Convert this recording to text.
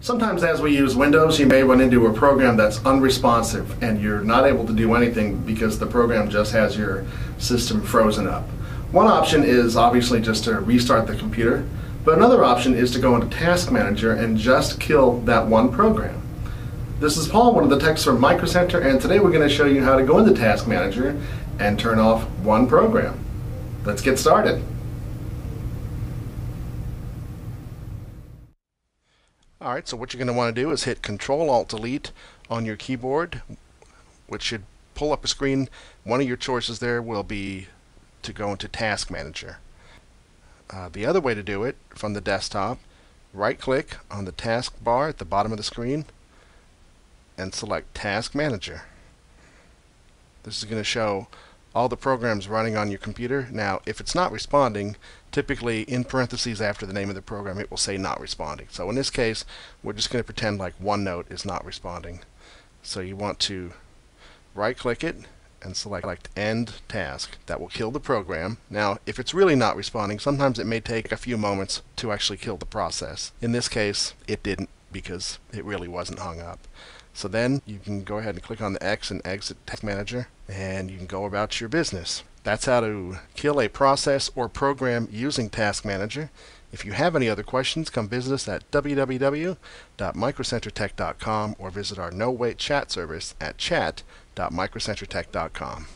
Sometimes as we use Windows, you may run into a program that's unresponsive and you're not able to do anything because the program just has your system frozen up. One option is obviously just to restart the computer, but another option is to go into Task Manager and just kill that one program. This is Paul, one of the techs from Micro Center, and today we're going to show you how to go into Task Manager and turn off one program. Let's get started. Alright, so what you're going to want to do is hit Control Alt Delete on your keyboard, which should pull up a screen. One of your choices there will be to go into Task Manager. Uh, the other way to do it from the desktop, right click on the task bar at the bottom of the screen and select Task Manager. This is going to show all the programs running on your computer. Now, if it's not responding, typically in parentheses after the name of the program, it will say not responding. So in this case, we're just going to pretend like OneNote is not responding. So you want to right-click it and select End Task. That will kill the program. Now, if it's really not responding, sometimes it may take a few moments to actually kill the process. In this case, it didn't because it really wasn't hung up. So then you can go ahead and click on the X and exit Task Manager and you can go about your business. That's how to kill a process or program using Task Manager. If you have any other questions, come visit us at www.microcentertech.com or visit our no-wait chat service at chat.microcentertech.com.